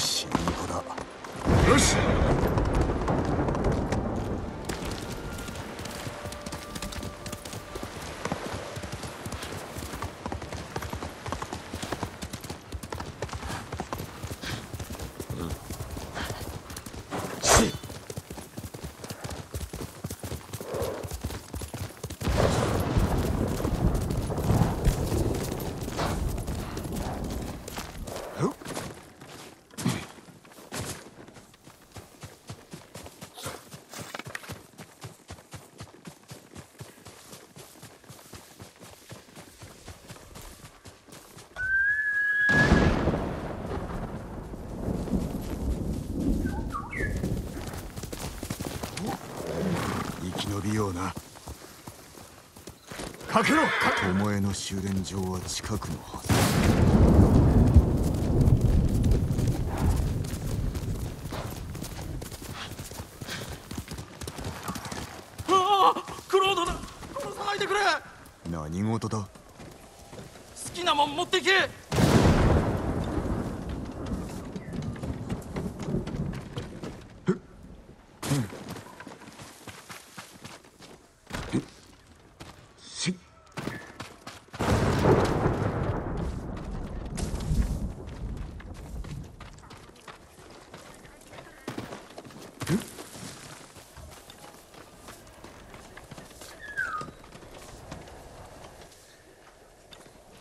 よしいい子だ。よし生き延びような。かけろか巴の修練場は近くのはず。ああクロードだ。殺さないでくれ。何事だ。好きなもん持ってけ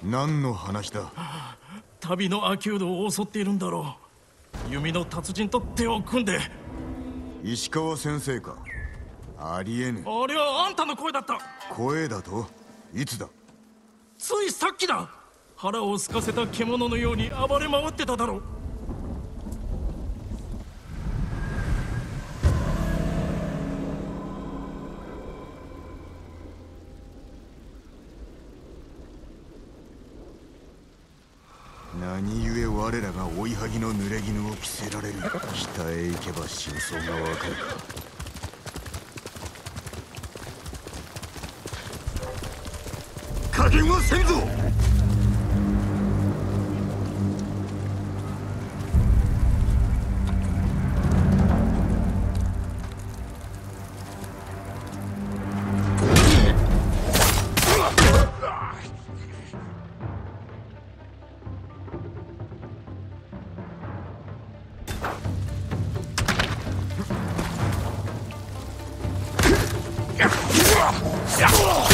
何の話だ？旅のアキュードを襲っているんだろう。弓の達人と手を組んで。石川先生か。ありえぬ。あれはあんたの声だった。声だと？いつだ？ついさっきだ。腹を空かせた獣のように暴れ回ってただろう何故我らが追いはぎの濡れ衣を着せられる北へ行けば真相がわかるか。Yeah.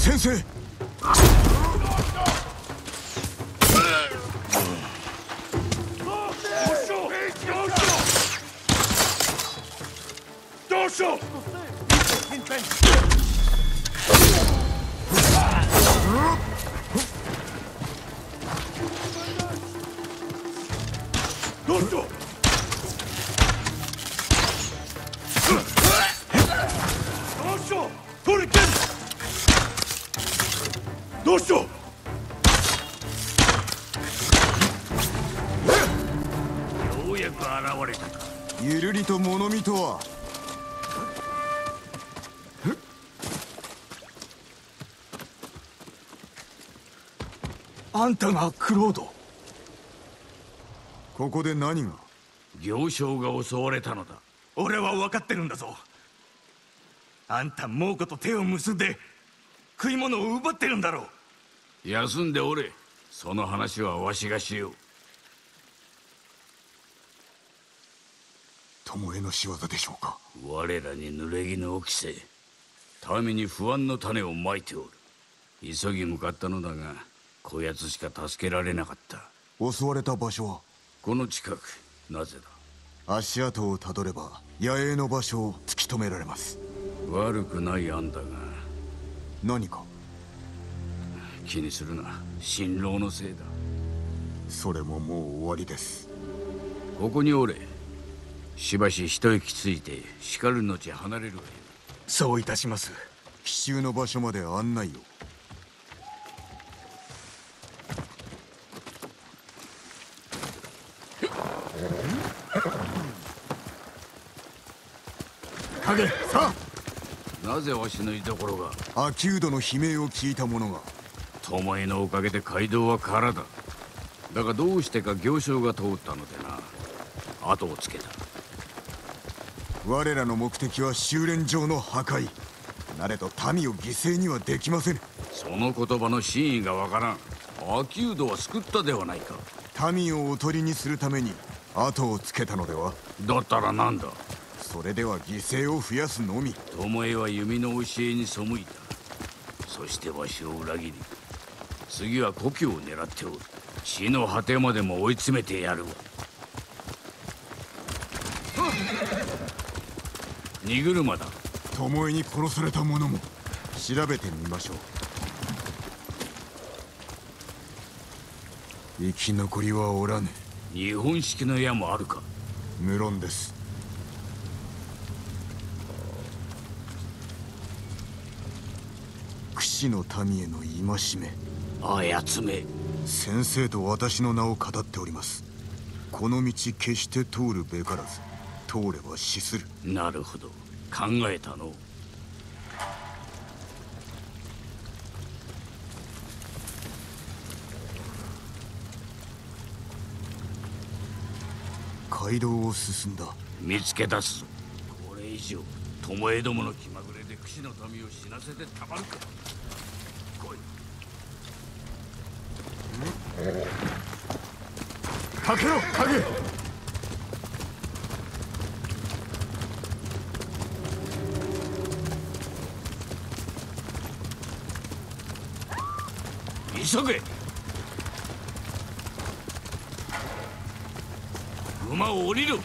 先生。どうしよう。取り切る。どうしよう。ようやく現れた。かゆるりと物見とは。あんたがクロード。ここで何が？行商が襲われたのだ。俺は分かってるんだぞ。あんた猛虎と手を結んで食い物を奪ってるんだろう休んでおれ。その話はわしがしよう。巴の仕業でしょうか？我らに濡れ衣を着せ民に不安の種をまいておる。急ぎ向かったのだがこやつしか助けられなかった。襲われた場所は？この近く。なぜだ？足跡をたどれば野営の場所を突き止められます。悪くない案だが。何か？気にするな。辛労のせいだ。それももう終わりです。ここにおれ。しばし一息ついて叱るのち離れるがいいそういたします。奇襲の場所まで案内を。影さなぜわしの居所が？アキュードの悲鳴を聞いた者が巴のおかげで街道は空だ。だがどうしてか行商が通ったのでな。後をつけた。我らの目的は修練場の破壊。なれど民を犠牲にはできませぬ。その言葉の真意がわからん。アキュードは救ったではないか。民をおとりにするために後をつけたのでは。だったらなんだ？それでは犠牲を増やすのみ。巴は弓の教えに背いた。そしてわしを裏切り次は故郷を狙っておる。死の果てまでも追い詰めてやる。わ荷車だ。巴に殺された者も調べてみましょう。生き残りはおらぬ。日本式の矢もあるか。無論です。櫛の民への戒めあやつめ。先生と私の名を語っております。この道決して通るべからず通れば死する。なるほど。考えたの。街道を進んだ。見つけ出すぞ。これ以上巴どもの気まぐれで櫛の民を死なせてたまるかかけろ影急げ。馬を降りる。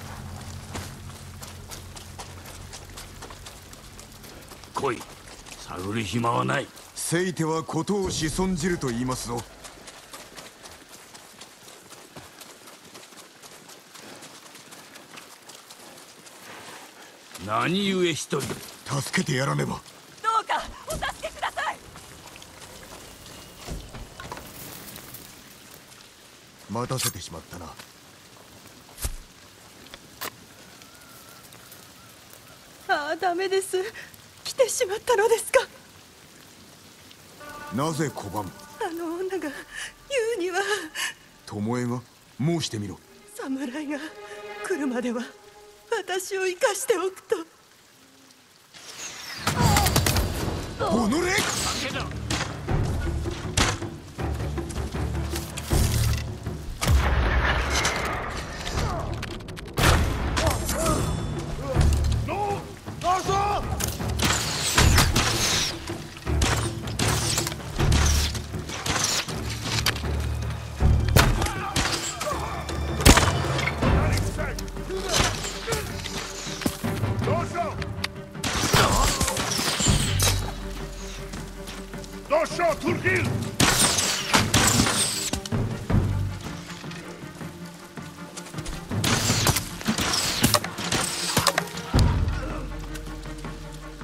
来い。探る暇はない。せいては事を子孫じると言いますぞ。何故一人？助けてやらねば。どうかお助けください。待たせてしまったな。ああダメです。来てしまったのですか。なぜ拒む？あの女が言うには。巴が？申してみろ。侍が来るまでは私を生かしておくと。お Хорошо, Тургил!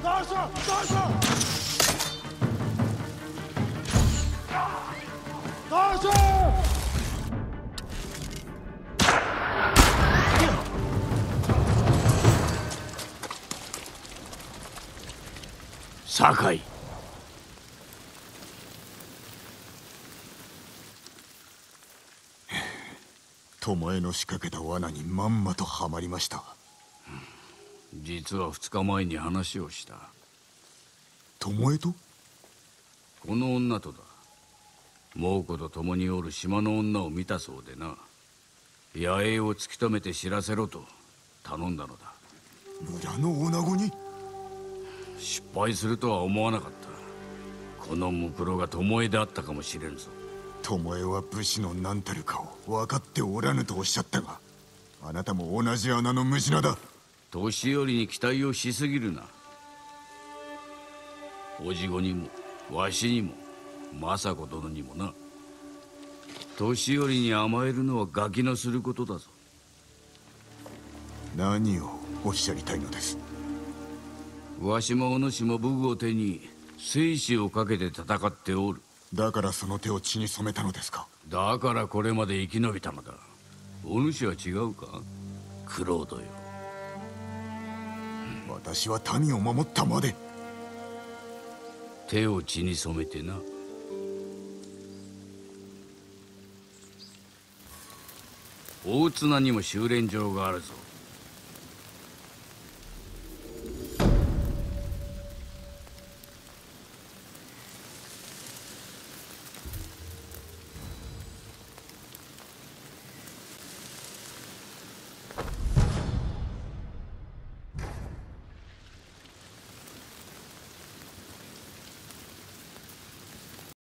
Даша! Даша! Даша! Сакай! 巴の仕掛けた罠にまんまとはまりました。実は2日前に話をした。巴と？この女とだ。猛虎と共におる島の女を見たそうでな。野営を突き止めて知らせろと頼んだのだ。村の女子に？失敗するとは思わなかった。このムクロが巴であったかもしれんぞ巴は武士の何たるかを分かっておらぬとおっしゃったがあなたも同じ穴の無地なだ。年寄りに期待をしすぎるな。おじごにもわしにも政子殿にもな。年寄りに甘えるのはガキのすることだぞ。何をおっしゃりたいのです？わしもお主も武具を手に生死をかけて戦っておるだからその手を血に染めたのですか？だからこれまで生き延びたのだ。お主は違うか？クロードよ私は民を守ったまで。手を血に染めてな。大綱にも修練場があるぞ